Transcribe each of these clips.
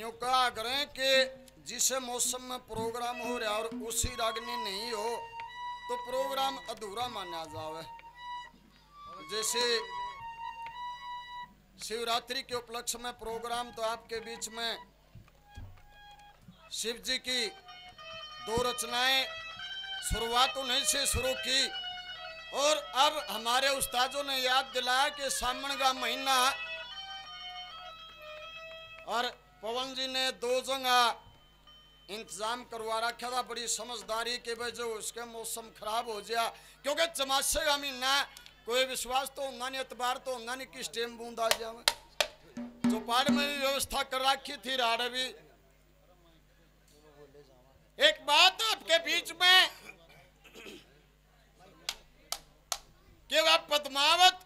यूँ कहा करें कि जिस मौसम में प्रोग्राम हो रहा और उसी रागनी नहीं हो तो प्रोग्राम अधूरा माना जावे। जैसे शिवरात्रि के उपलक्ष्य में प्रोग्राम तो आपके बीच में शिव जी की दो रचनाएँ शुरुआत उन्हीं से शुरू की और अब हमारे उस्तादों ने याद दिलाया कि सामन का महीना और पवन जी ने दो जगह इंतज़ाम करवा रखा था। बड़ी समझदारी के वजह उसके मौसम खराब हो गया। क्योंकि चमासे का महीना कोई विश्वास तो होना नहीं, एतबार तो होना नहीं किस टाइम बूंद आ जावे जो पाड़ में भी व्यवस्था कर रखी थी, राड़ भी। एक बात आपके बीच में कि वह पद्मावत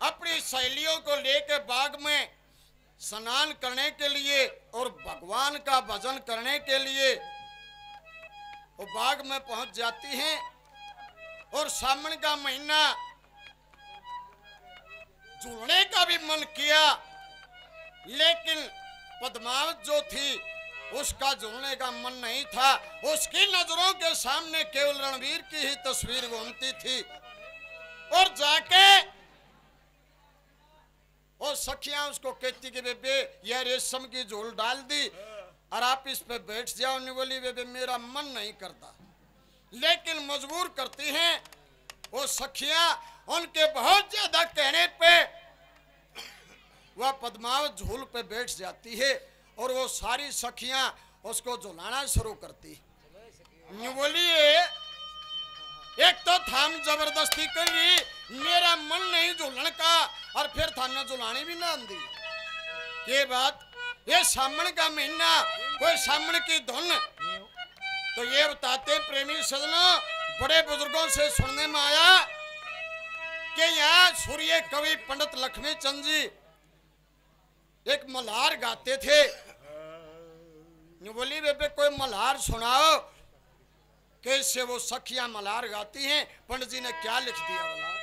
अपनी सहेलियों को लेकर बाग में स्नान करने के लिए और भगवान का भजन करने के लिए वो बाग में पहुँच जाती हैं और सावन का महीना झूलने का भी मन किया, लेकिन पद्मावत जो थी, उसका झूलने का मन नहीं था। उसकी नज़रों के सामने केवल रणवीर की ही तस्वीर घूमती थी। और जाके और सखियाँ उसको कहती कि बेबे, यह रेशम की झोल डाल दी और आप इस पे बैठ जाओ। नहीं बोली, बेबे, मेरा मन नहीं करता। लेकिन मजबूर करती हैं वो सखियाँ, उनके बहुत ज़्यादा कहने पे वह पद्मावत झूल पे बैठ जाती है और वो सारी सखियाँ उसको झुलाना शुरू करती। यूँ बोलिए एक तो थाम ज़बरदस्ती कर रही मेरा मन नहीं झूलन का और फिर थाने झुलानी भी ना आंदी। ये बात? ये सामन का महीना, कोई सामन की धुन। तो ये बताते प्रेमी सजनों, बड़े बुज़ुर्गों से सुनने में आया कि यहाँ सूर्य कवि पंडित लक्ष्मी चंद जी एक मल्हार गाते थे। बोली, बेबे, कोई मल्हार सुनाओ कैसे वो सखियाँ मलार गाती हैं? पंडित जी ने क्या लिख दिया बोला?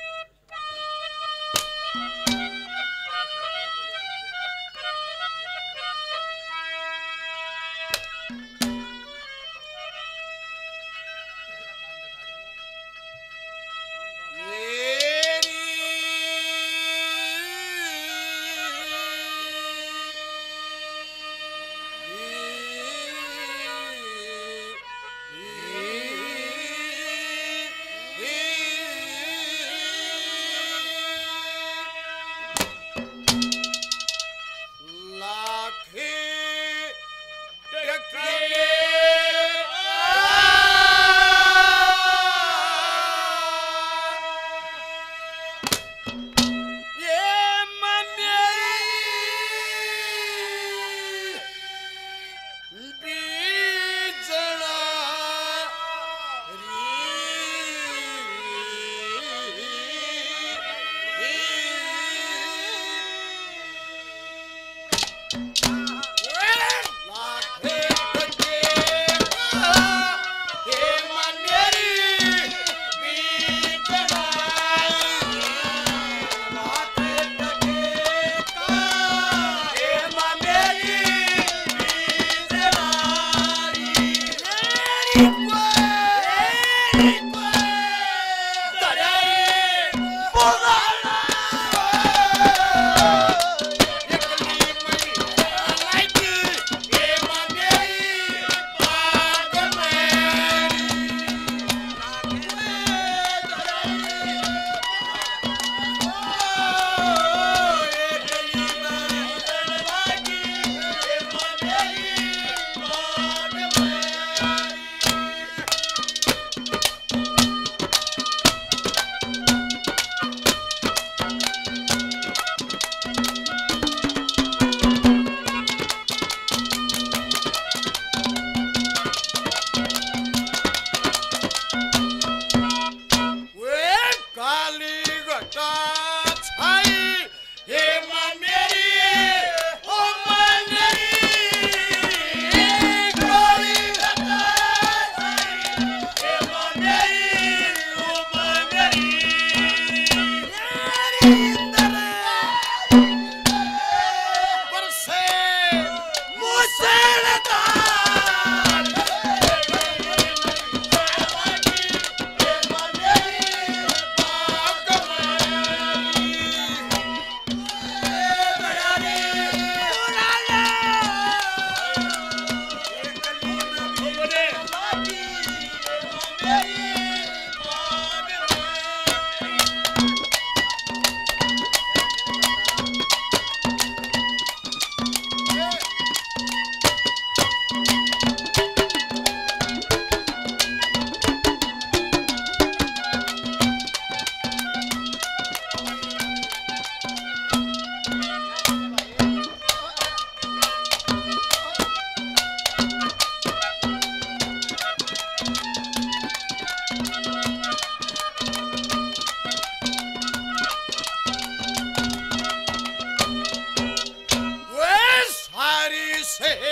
say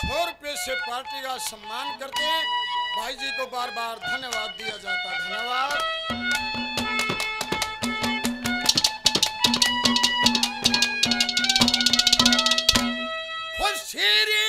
सौ रुपये से पार्टी का सम्मान करते हैं भाई जी को बार बार धन्यवाद दिया जाता धन्यवाद cheating.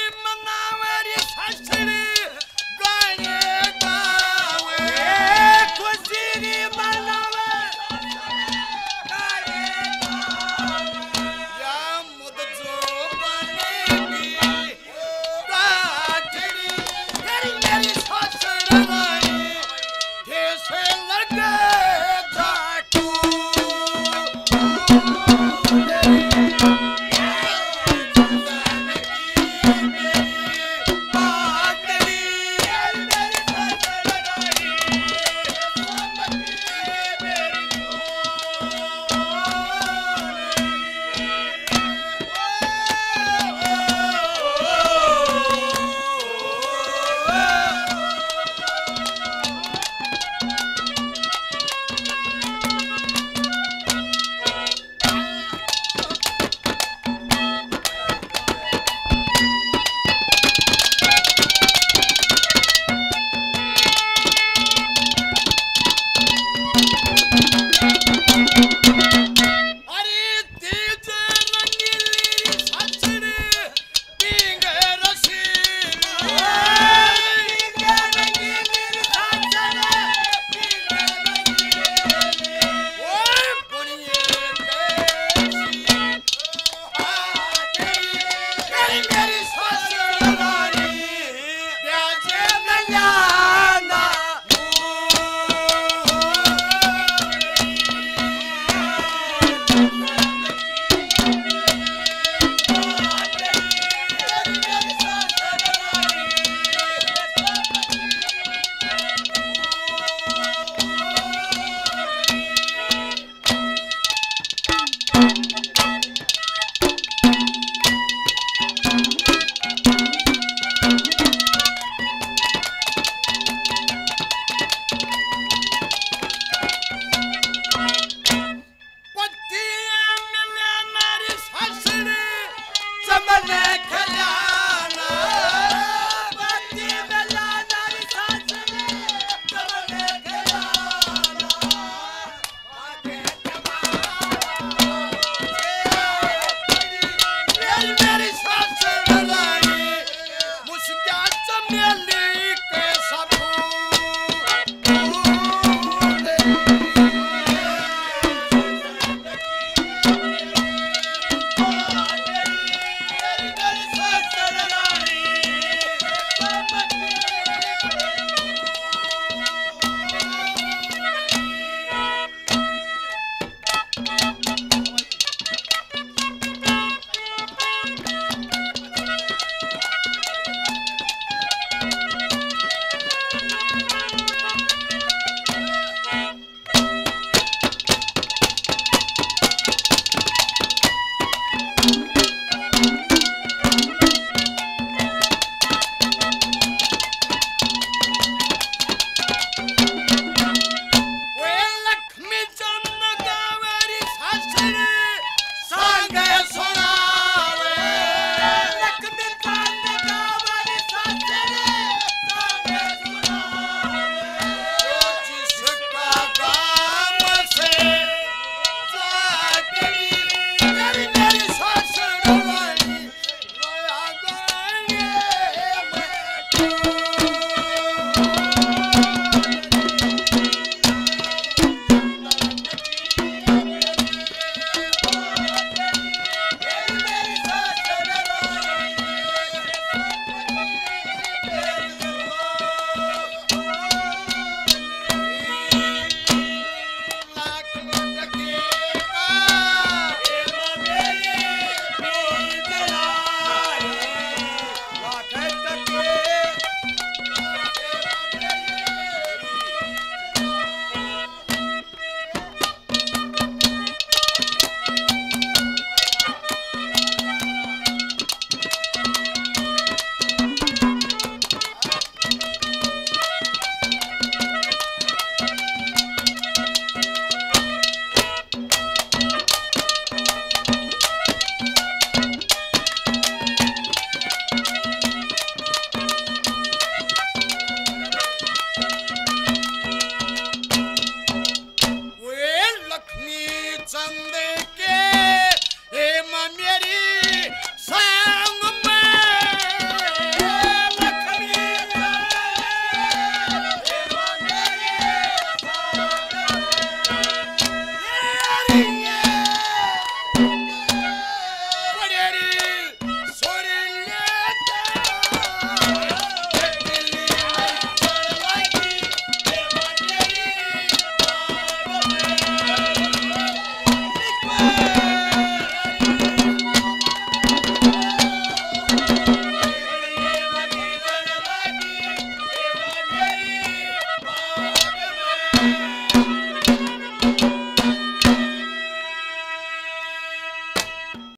मन खला